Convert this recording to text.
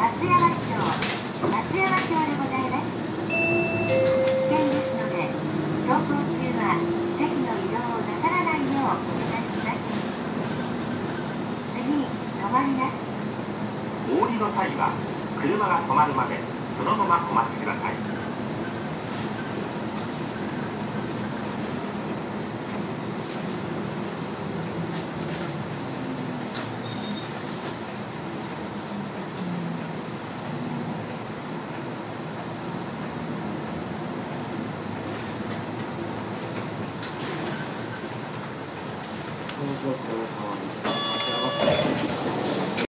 松山町松山町でございます。危険ですので走行中は席の移動をなさらないようお願いします次止まりますお降りの際は車が止まるまでそのままお待ちください僕は。